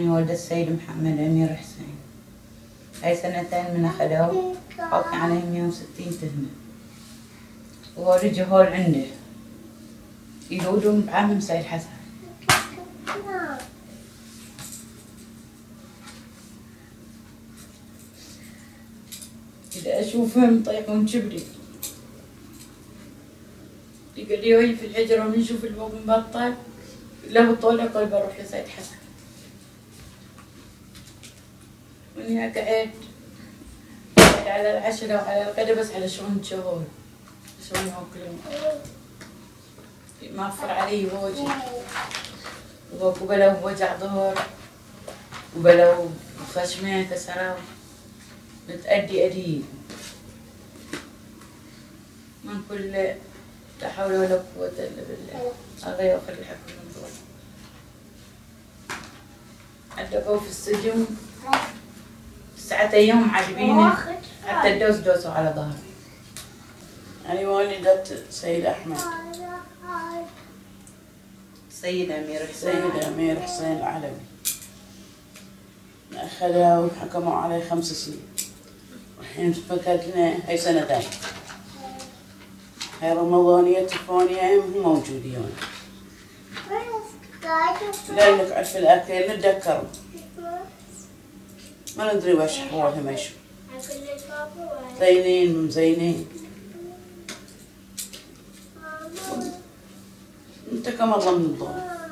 ولد السيد محمد أمير حسين هاي سنتين من أخذوه حاطين عليه 160 تهمة. وهو رجعوا عنده. يهودون بعمم سيد حسن. إذا أشوفهم يطيحون شبري يقول لي وهي في الحجرة من نشوف الباب مبطل لا بطولة قلب بروح لسيد حسن. هناك قعدت على العشرة وعلى الغدا بس على شؤون شهور شؤون ياكلون مغفر علي بوجهي وبلو بوجع ظهر. وبلو خشمه كسروا متأدي أدي من كل لا حول ولا قوة إلا بالله. الله ياخذ الحكم من دول عدقوا في السجن. تسعة أيام عاجبيني حتى الدوس دوسوا على ظهري. أنا والدة سيد أحمد. سيد أمير حسين. سيد أمير حسين العلوي. أخذها وحكموا عليه خمس سنين. الحين فكت لنا هاي سنتين هاي رمضانية تلفونية هم موجودين. لا نقعد في الأكل نتذكر ما ندري وش أحوالهم إيش زينين مزينين انتقم الله من الظلم